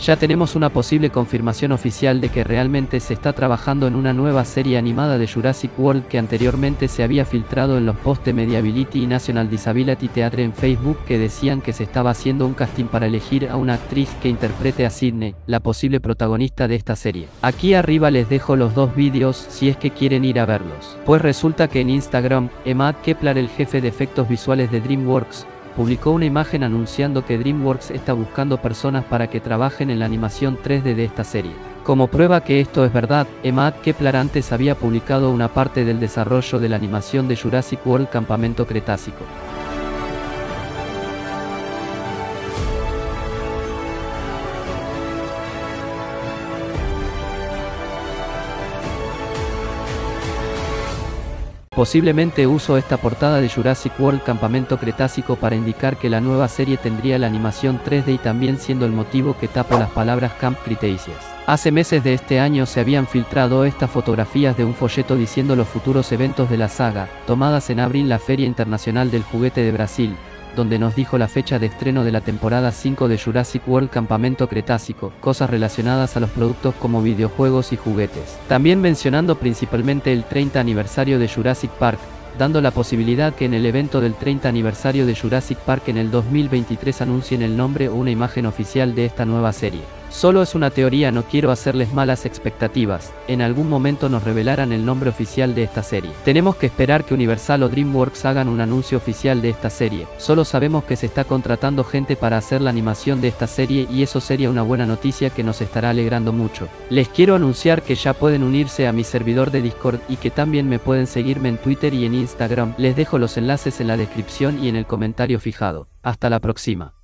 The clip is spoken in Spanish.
Ya tenemos una posible confirmación oficial de que realmente se está trabajando en una nueva serie animada de Jurassic World que anteriormente se había filtrado en los posts de Mediability y National Disability Theatre en Facebook que decían que se estaba haciendo un casting para elegir a una actriz que interprete a Sidney, la posible protagonista de esta serie. Aquí arriba les dejo los dos vídeos si es que quieren ir a verlos. Pues resulta que en Instagram, Emad Kepler el jefe de efectos visuales de DreamWorks, publicó una imagen anunciando que DreamWorks está buscando personas para que trabajen en la animación 3D de esta serie. Como prueba que esto es verdad, Emad Kepler antes había publicado una parte del desarrollo de la animación de Jurassic World Campamento Cretácico. Posiblemente uso esta portada de Jurassic World Campamento Cretácico para indicar que la nueva serie tendría la animación 3D y también siendo el motivo que tapa las palabras Camp Cretaceous. Hace meses de este año se habían filtrado estas fotografías de un folleto diciendo los futuros eventos de la saga, tomadas en abril la Feria Internacional del Juguete de Brasil, donde nos dijo la fecha de estreno de la temporada 5 de Jurassic World Campamento Cretácico, cosas relacionadas a los productos como videojuegos y juguetes. También mencionando principalmente el 30 aniversario de Jurassic Park, dando la posibilidad que en el evento del 30 aniversario de Jurassic Park en el 2023 anuncien el nombre o una imagen oficial de esta nueva serie. Solo es una teoría, no quiero hacerles malas expectativas, en algún momento nos revelarán el nombre oficial de esta serie. Tenemos que esperar que Universal o DreamWorks hagan un anuncio oficial de esta serie, solo sabemos que se está contratando gente para hacer la animación de esta serie y eso sería una buena noticia que nos estará alegrando mucho. Les quiero anunciar que ya pueden unirse a mi servidor de Discord y que también me pueden seguirme en Twitter y en Instagram, les dejo los enlaces en la descripción y en el comentario fijado. Hasta la próxima.